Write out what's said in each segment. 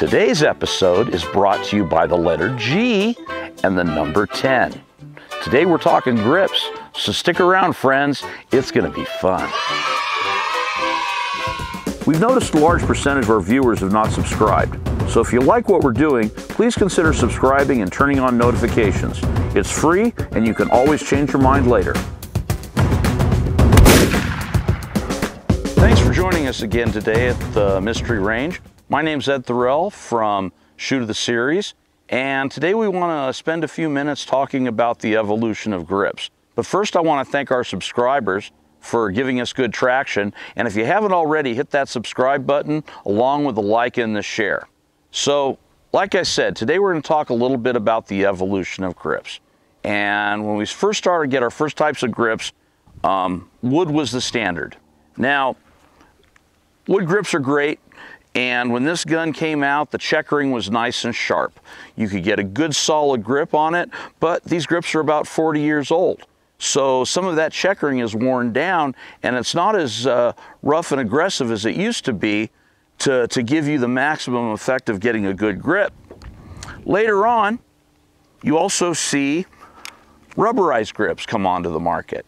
Today's episode is brought to you by the letter G and the number 10. Today we're talking grips, so stick around, friends. It's going to be fun. We've noticed a large percentage of our viewers have not subscribed. So if you like what we're doing, please consider subscribing and turning on notifications. It's free and you can always change your mind later. Thanks for joining us again today at the Mystery Range. My name's Ed Thorell from SH007ER the Series, and today we want to spend a few minutes talking about the evolution of grips. But first I want to thank our subscribers for giving us good traction, and if you haven't already, hit that subscribe button along with the like and the share. So, like I said, today we're going to talk a little bit about the evolution of grips. And when we first started to get our first types of grips, um, wood was the standard. Now, wood grips are great, and when this gun came out, the checkering was nice and sharp. You could get a good solid grip on it, but these grips are about 40 years old. So some of that checkering is worn down and it's not as uh, rough and aggressive as it used to be to, to give you the maximum effect of getting a good grip. Later on, you also see rubberized grips come onto the market.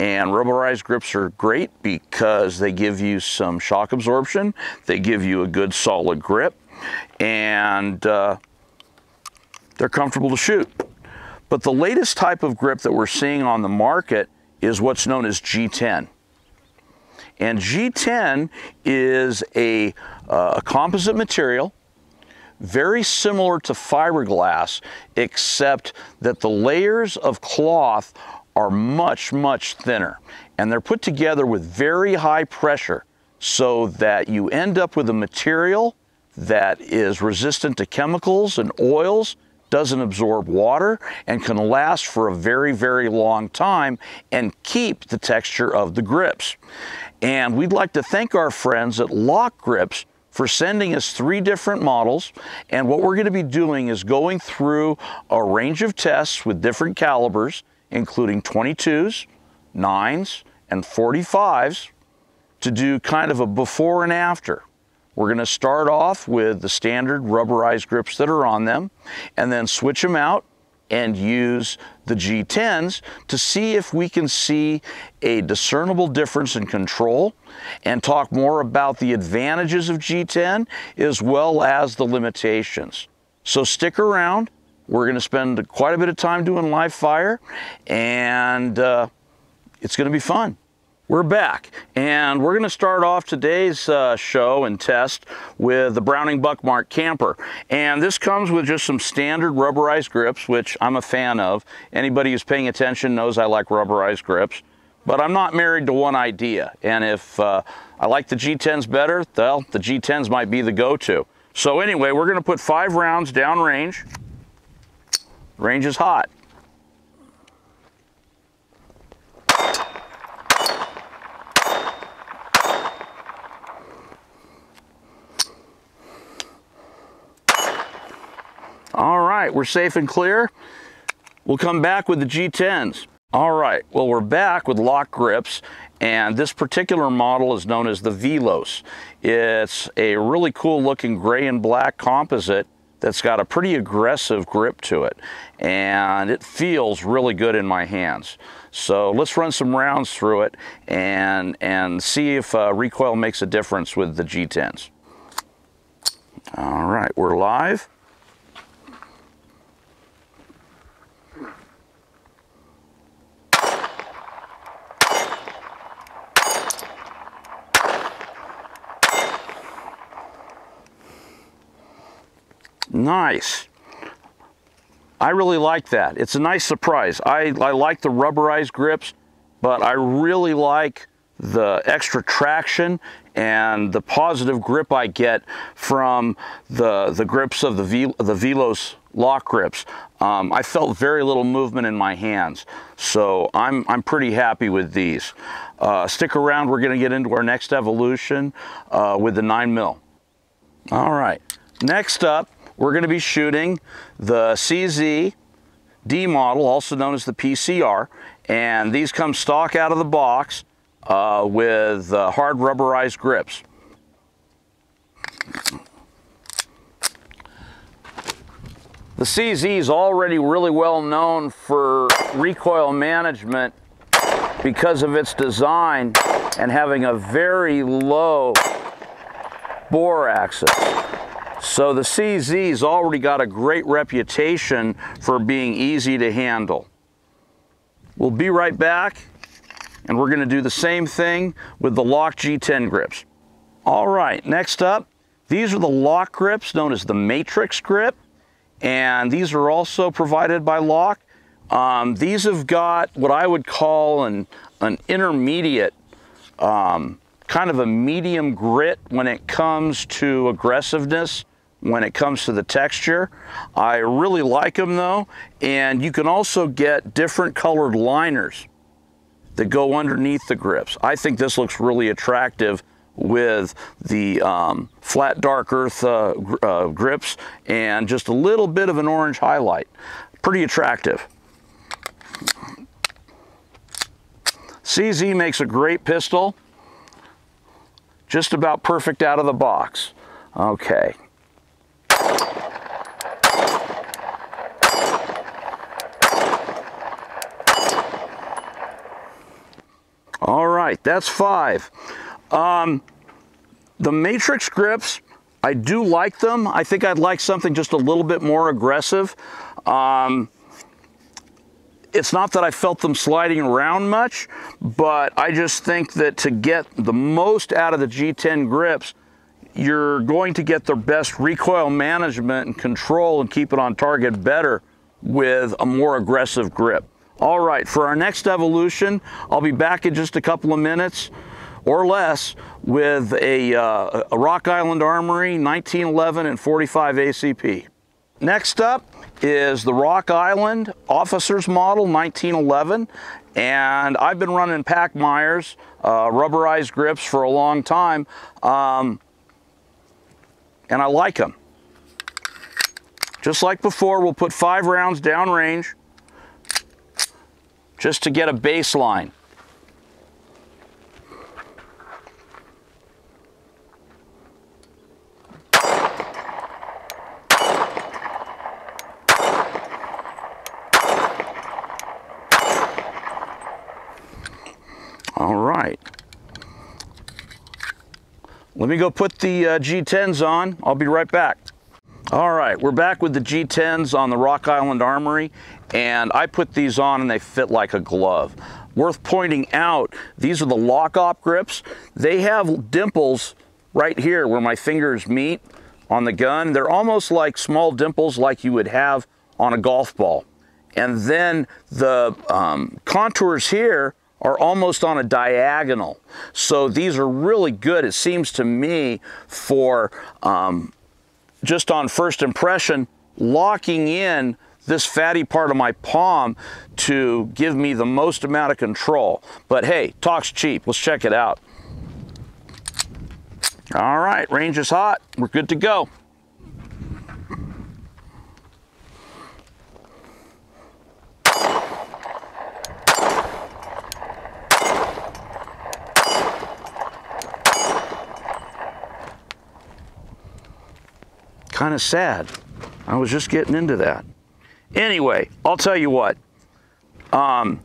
And rubberized grips are great because they give you some shock absorption, they give you a good solid grip, and uh, they're comfortable to shoot. But the latest type of grip that we're seeing on the market is what's known as G10. And G10 is a, uh, a composite material, very similar to fiberglass, except that the layers of cloth are much, much thinner. And they're put together with very high pressure so that you end up with a material that is resistant to chemicals and oils, doesn't absorb water, and can last for a very, very long time and keep the texture of the grips. And we'd like to thank our friends at LOK Grips for sending us three different models. And what we're going to be doing is going through a range of tests with different calibers, including 22s, 9s, and 45s to do kind of a before and after. We're going to start off with the standard rubberized grips that are on them and then switch them out and use the G10s to see if we can see a discernible difference in control and talk more about the advantages of G10 as well as the limitations. So stick around. We're going to spend quite a bit of time doing live fire and uh, it's going to be fun. We're back, and we're going to start off today's uh, show and test with the Browning Buckmark Camper. And this comes with just some standard rubberized grips, which I'm a fan of. Anybody who's paying attention knows I like rubberized grips. But I'm not married to one idea, and if uh, I like the G10s better, well, the G10s might be the go-to. So anyway, we're going to put five rounds downrange. Range is hot. All right, we're safe and clear. We'll come back with the G10s. All right, well, we're back with LOK grips, and this particular model is known as the Veloce. It's a really cool looking gray and black composite that's got a pretty aggressive grip to it, and it feels really good in my hands. So let's run some rounds through it and, and see if uh, recoil makes a difference with the G10s. All right, we're live. Nice. I really like that. It's a nice surprise. I, I like the rubberized grips, but I really like the extra traction and the positive grip I get from the, the grips of the, v, the Veloce LOK grips. Um, I felt very little movement in my hands, so I'm, I'm pretty happy with these. Uh, stick around, we're gonna get into our next evolution uh, with the 9 mil. All right, next up, we're going to be shooting the CZ D model, also known as the PCR, and these come stock out of the box uh, with uh, hard rubberized grips. The CZ is already really well known for recoil management because of its design and having a very low bore axis. So the CZ's already got a great reputation for being easy to handle. We'll be right back and we're gonna do the same thing with the LOK G10 grips. All right, next up, these are the LOK grips known as the Matrix grip and these are also provided by LOK. Um, these have got what I would call an, an intermediate, um, kind of a medium grit when it comes to aggressiveness, when it comes to the texture. I really like them though, and you can also get different colored liners that go underneath the grips. I think this looks really attractive with the um, flat dark earth uh, uh, grips and just a little bit of an orange highlight. Pretty attractive. CZ makes a great pistol, just about perfect out of the box. Okay. All right, that's five. Um, the Matrix grips, I do like them. I think I'd like something just a little bit more aggressive. Um, it's not that I felt them sliding around much, but I just think that to get the most out of the G10 grips, you're going to get the best recoil management and control and keep it on target better with a more aggressive grip. All right, for our next evolution, I'll be back in just a couple of minutes or less with a, uh, a Rock Island Armory 1911 and 45 ACP. Next up is the Rock Island Officers Model 1911 and I've been running Pachmayrs uh, rubberized grips for a long time um, and I like them. Just like before, we'll put five rounds downrange just to get a baseline. All right. Let me go put the uh, G10s on. I'll be right back. All right, we're back with the G10s on the Rock Island Armory, and I put these on and they fit like a glove. Worth pointing out, these are the LOK-Op grips. They have dimples right here where my fingers meet on the gun. They're almost like small dimples like you would have on a golf ball. And then the um, contours here are almost on a diagonal. So these are really good, it seems to me, for um, just on first impression, locking in this fatty part of my palm to give me the most amount of control. But hey, talk's cheap. Let's check it out. All right, range is hot. We're good to go. Kind of sad. I was just getting into that. Anyway, I'll tell you what. Um,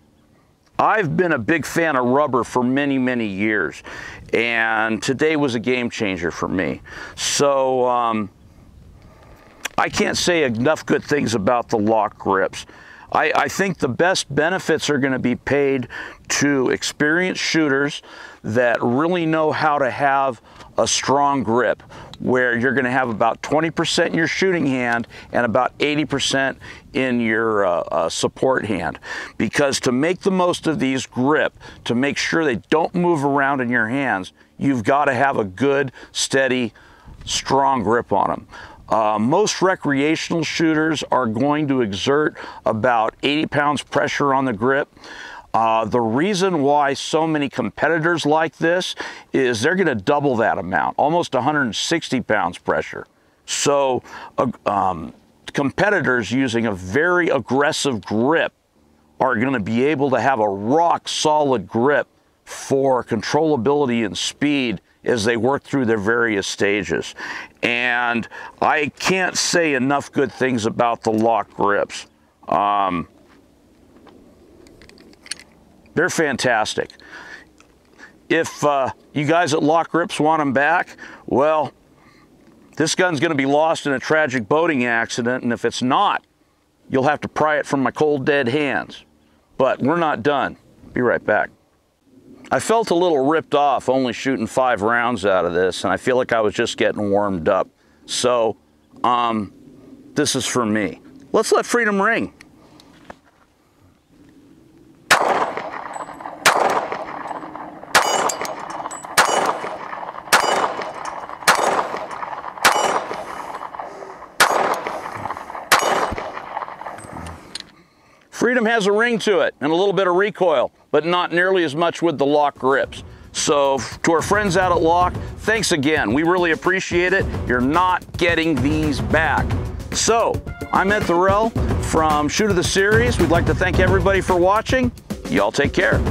I've been a big fan of rubber for many, many years, and today was a game changer for me. So um, I can't say enough good things about the LOK grips. I, I think the best benefits are going to be paid to experienced shooters that really know how to have a strong grip where you're going to have about 20% in your shooting hand and about 80% in your uh, uh, support hand. Because to make the most of these grip, to make sure they don't move around in your hands, you've got to have a good, steady, strong grip on them. Uh, most recreational shooters are going to exert about 80 pounds pressure on the grip. Uh, the reason why so many competitors like this is they're going to double that amount, almost 160 pounds pressure. So uh, um, competitors using a very aggressive grip are going to be able to have a rock solid grip for controllability and speed as they work through their various stages. And I can't say enough good things about the LOK grips. Um, they're fantastic. If uh, you guys at LOK Grips want them back, well, this gun's gonna be lost in a tragic boating accident, and if it's not, you'll have to pry it from my cold dead hands. But we're not done. Be right back. I felt a little ripped off only shooting five rounds out of this, and I feel like I was just getting warmed up. So, um, this is for me. Let's let freedom ring. Freedom has a ring to it and a little bit of recoil, but not nearly as much with the LOK grips. So to our friends out at LOK, thanks again. We really appreciate it. You're not getting these back. So I'm Ed Thorell from SH007ER the Series. We'd like to thank everybody for watching. Y'all take care.